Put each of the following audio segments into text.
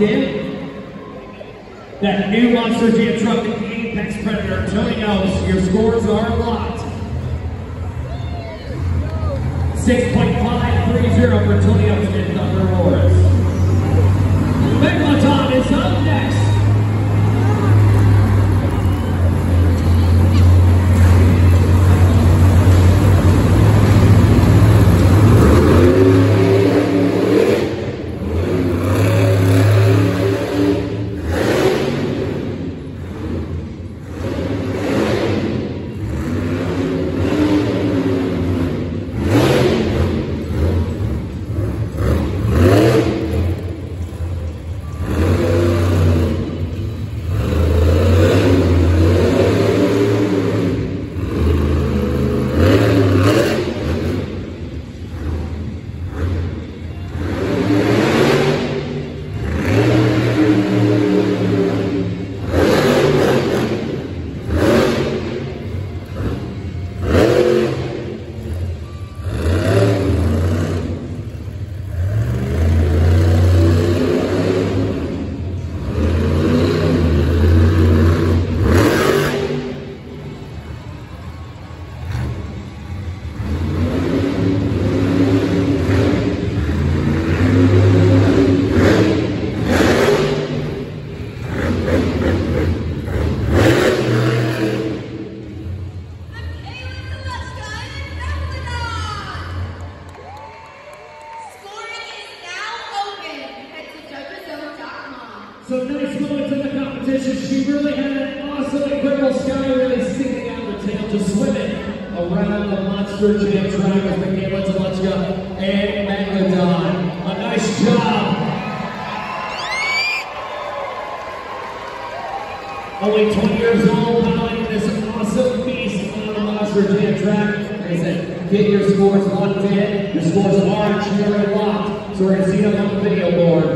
in. That new Monster Jam truck, the Apex Predator, Tony Oaks, your scores are locked. So nice moments in the competition. She really had an awesome, incredible sky, really sticking out the tail, just swimming around the Monster Jam track with Michaela Telechka and Megalodon. A nice job. Only 20 years old, piloting this awesome beast on the Monster Jam track. Like I said, get your scores locked in. Your scores are cheering locked. So we're going to see them on the video board.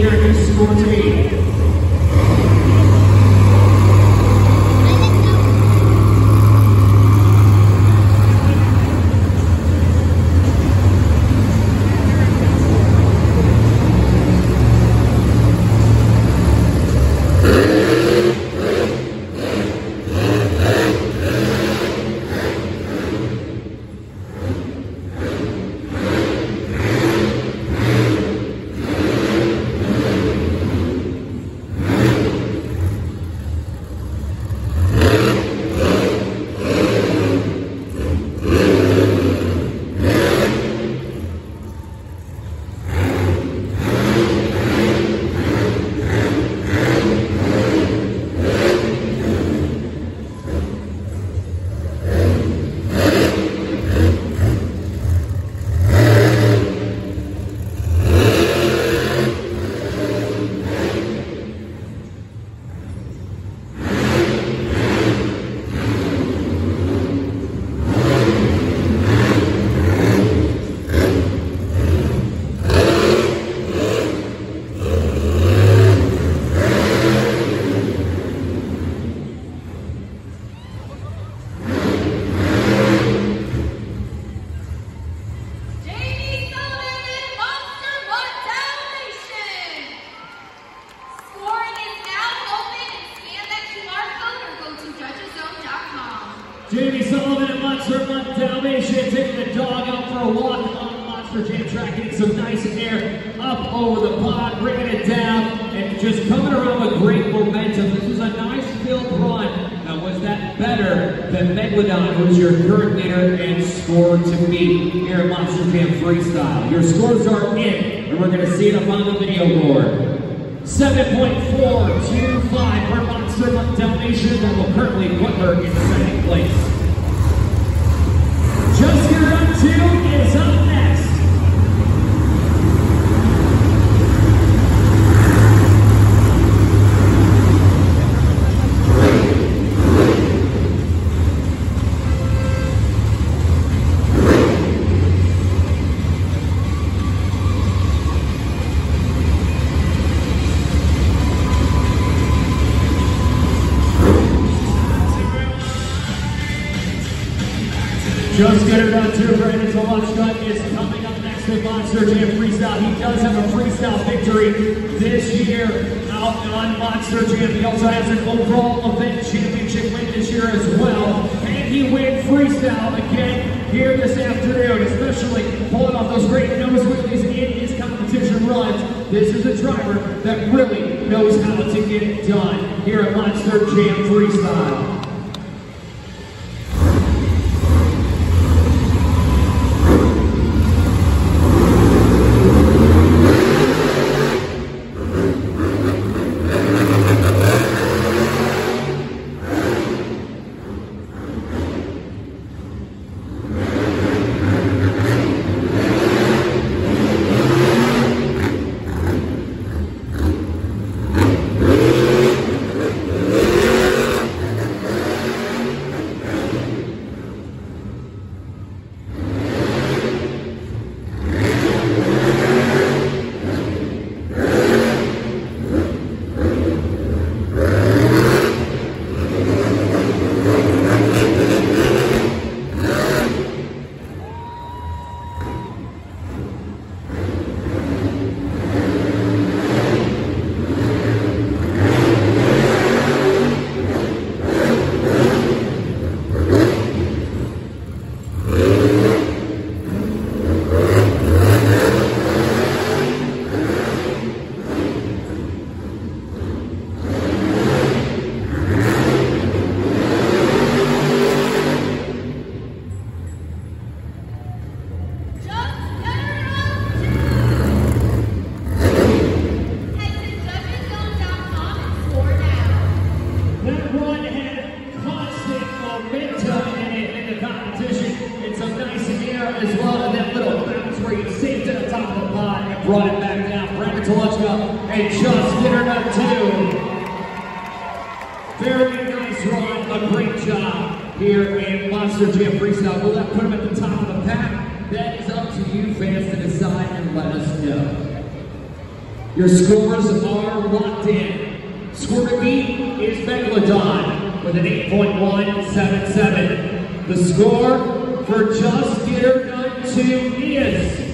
A new leader, new who's your current leader and score to beat here at Monster Jam Freestyle? Your scores are in, and we're going to see it up on the video board. 7.425 for Monster Dalmatian that will currently put her in victory this year out on Monster Jam. He also has an overall event championship win this year as well. And he win freestyle again here this afternoon, especially pulling off those great nose wheelies in his competition runs. This is a driver that really knows how to get it done here at Monster Jam Freestyle. Very nice run, a great job here in Monster Jam Freestyle. Will that put him at the top of the pack? That is up to you fans to decide and let us know. Your scores are locked in. Score to beat is Megalodon with an 8.177. The score for Just Get Her Done 2 is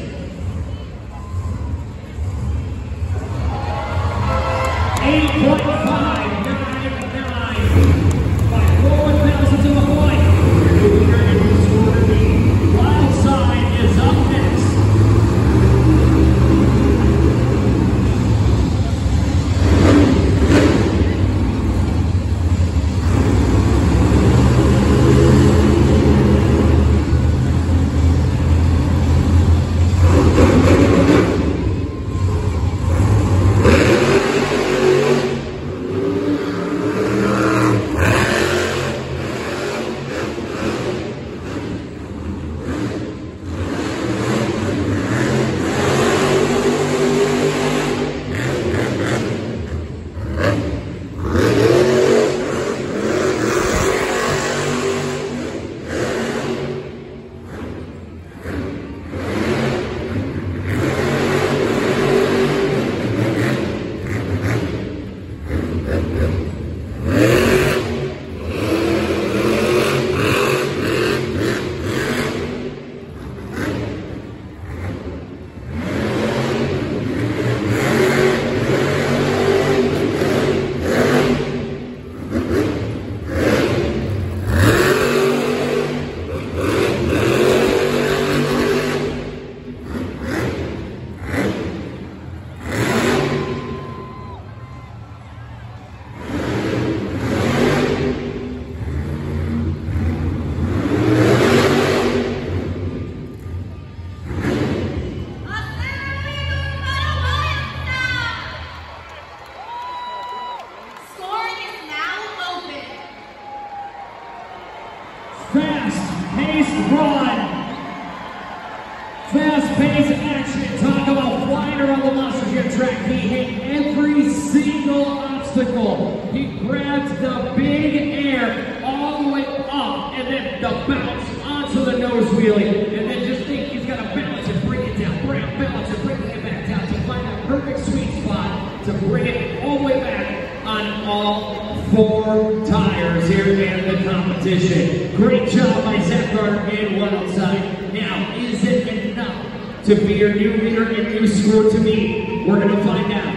all four tires here in the competition. Great job by Zach Gardner and Wildside. Now, is it enough to be your new leader and new score to me? We're going to find out.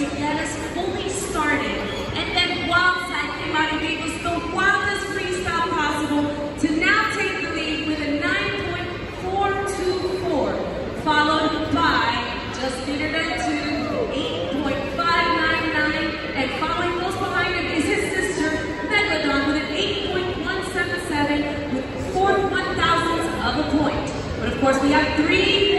To get us fully started. And then Wildside came out and gave us the wildest freestyle possible to now take the lead with a 9.424, followed by just Peter than two, 8.599, and following close behind him is his sister, Megalodon, with an 8.177 with four one thousandths of a point. But of course, we have three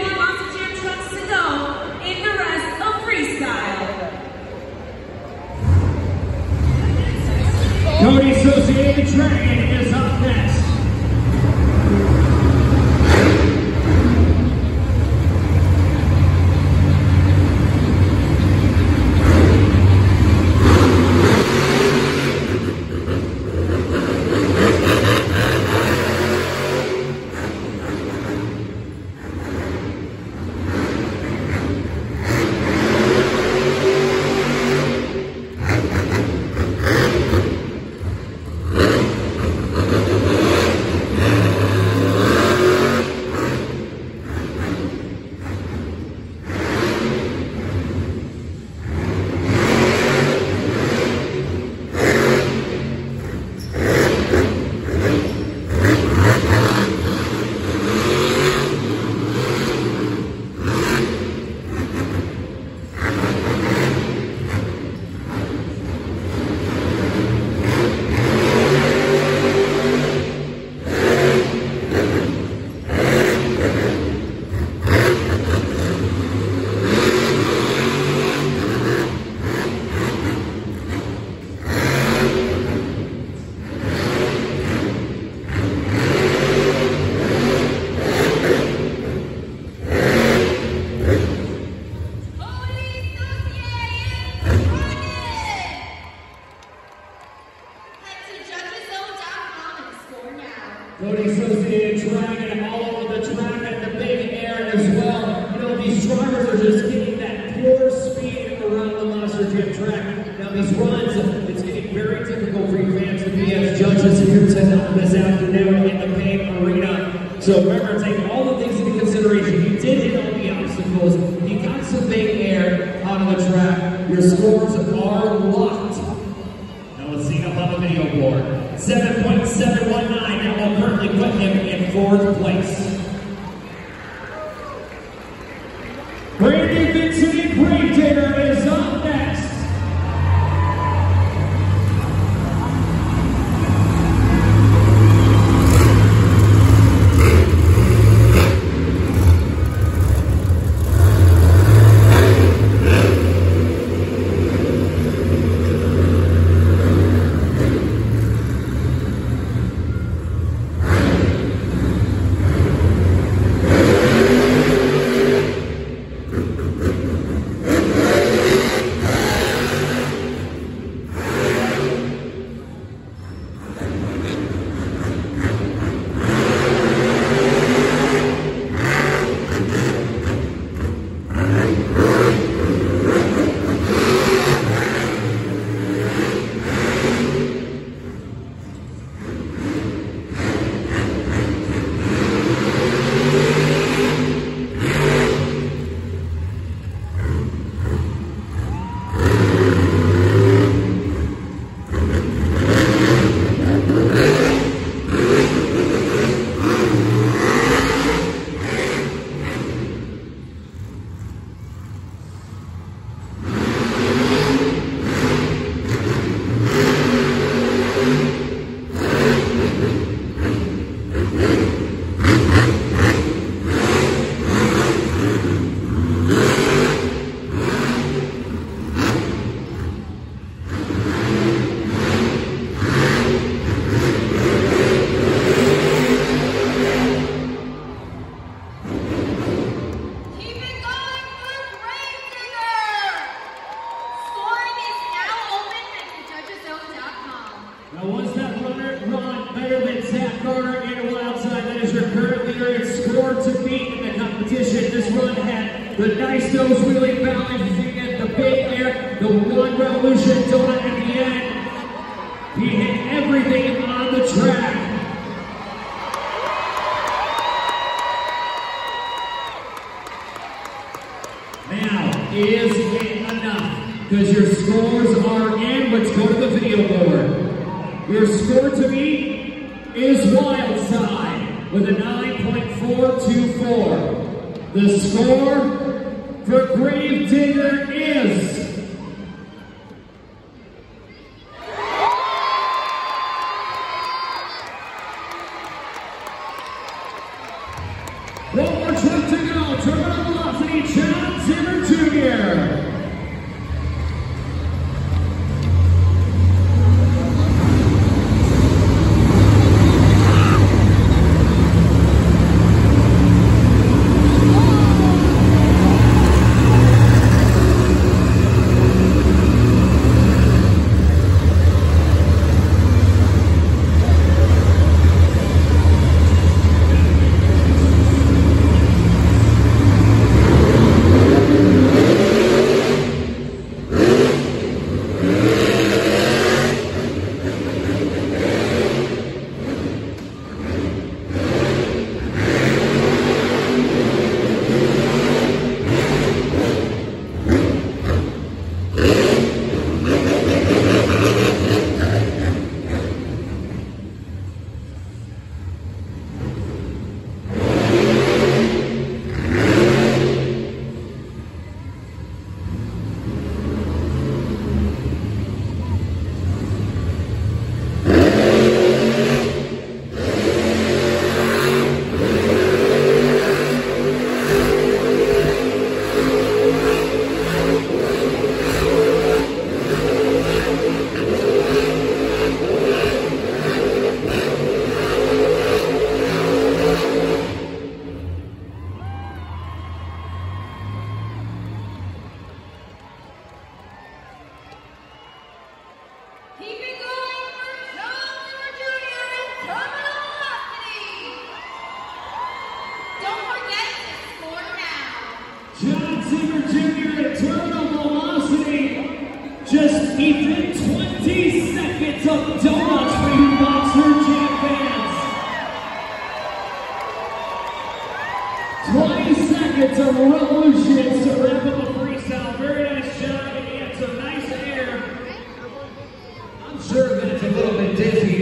Cody Associated Dragon all over the track at the big air as well. You know, these drivers are just getting that pure speed around the Monster Jam track. Now, these runs, it's getting very difficult for you fans to be as judges here tonight this afternoon in the Payne arena. So remember, take all the things into consideration. You did hit all the obstacles. You got some big air out of the track. Your scores are locked. Now let's see up on the video board. 7.719, that will currently put him in fourth place.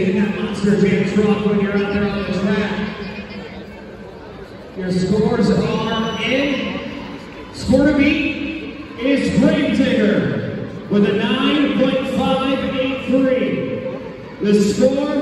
making that monster jam truck when you're out there on the track. Your scores are in. Score to beat is Gravedigger with a 9.583. The score